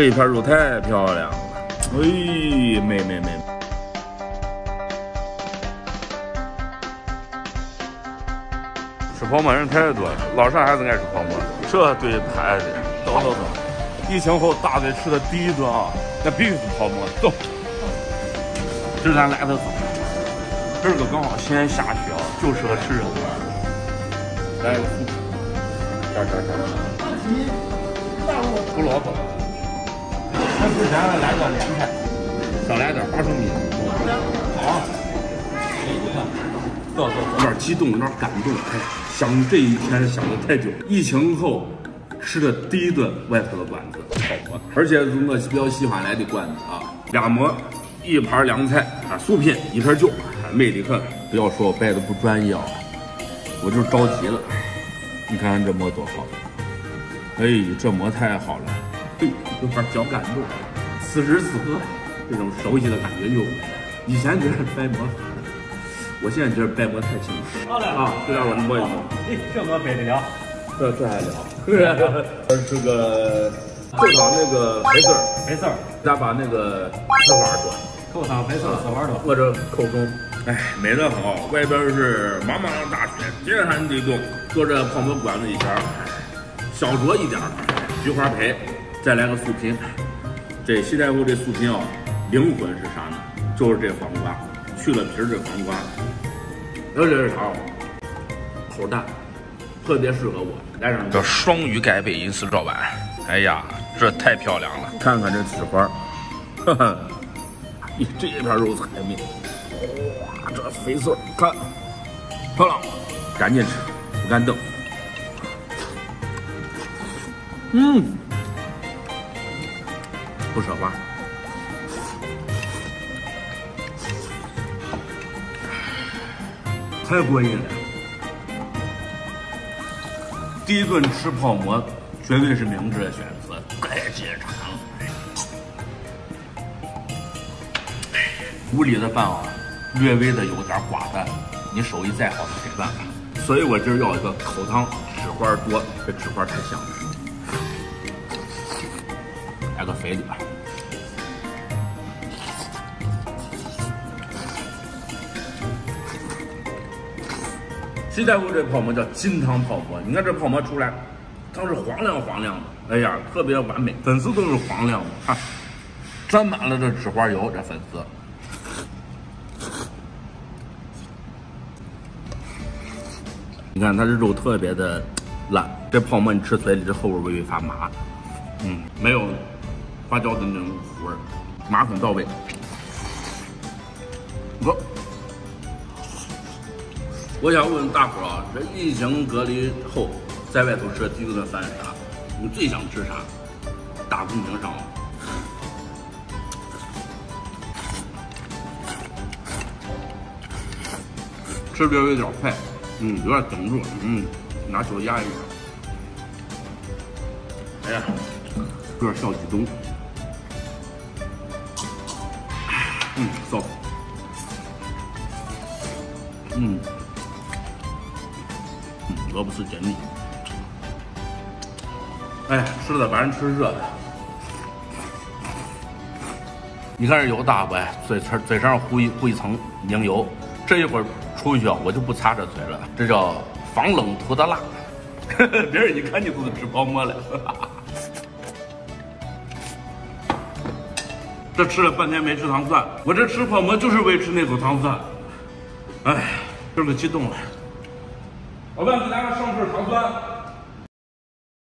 这片肉太漂亮了，哎，美美美。吃泡馍人太多了，老上还是爱吃泡馍。这对排的，走走走。疫情后大嘴吃的第一顿啊，那必须是泡馍。走，这是咱来的早，今儿个刚好西安下雪啊，就适合吃热的。来个醋，这这这，胡萝卜。那之前来点凉菜，少来点花生米。好。走走走，有点激动，有点感动。哎，想这一天想的太久。疫情后。吃的第一顿外头的馆子泡馍，而且是我比较喜欢来的馆子啊。俩馍，一盘凉菜啊，素品一瓶酒，美的很。不要说我摆的不专业啊，我就是着急了。你看看这馍多好，哎，这馍太好了，嘿，有点小感动。此时此刻，这种熟悉的感觉又，以前觉得掰馍，我现在觉得掰馍太轻松。好嘞啊，这点我能摸一摸。哎，这馍掰得了。这这还了？是这个扣上那个白丝儿，白丝儿，再把那个丝花端，扣上白丝儿丝花做，或者扣中，哎，美得好。外边是茫茫大雪，天寒地冻，坐这泡馍馆子一前，小酌一点菊花培，再来个素拼。这西大夫这素拼啊，灵魂是啥呢？就是这黄瓜，去了皮儿这黄瓜，而且是啥？口大。特别适合我，来上这双鱼盖贝银丝照碗，哎呀，这太漂亮了！看看这紫花，哈哈，咦，这一片肉才美，哇，这肥色，看，漂亮，赶紧吃，不敢等。嗯，不说话，太过瘾了。第一顿吃泡馍，绝对是明智的选择。该解馋了。屋里的饭啊，略微的有点寡淡，你手艺再好都没办法。所以我今儿要一个口汤，纸花多，这纸花太香了。来个肥的。西大夫这泡馍叫金汤泡馍，你看这泡馍出来，汤是黄亮黄亮的，哎呀，特别完美，粉丝都是黄亮的，哈，沾满了这纸花油，这粉丝。你看它这肉特别的烂，这泡馍你吃嘴里这后味微微发麻，嗯，没有花椒的那种苦味，麻很到位。我。我想问大伙啊，这疫情隔离后，在外头吃的第一顿饭是啥？你最想吃啥？打公屏上。吃的有点快，嗯，有点顶住，嗯，拿手压一下。哎呀，有点小激动。嗯，走。嗯。萝卜丝解腻，哎，吃的反正吃热的。你看这油大不？哎，嘴唇嘴上糊一糊一层凝油，这一会儿出去啊，我就不擦这嘴了。这叫防冷涂的辣。别人一看你就是吃泡馍了。这吃了半天没吃糖蒜，我这吃泡馍就是为吃那口糖蒜。哎，这都激动了。老板，给咱个生吃糖蒜。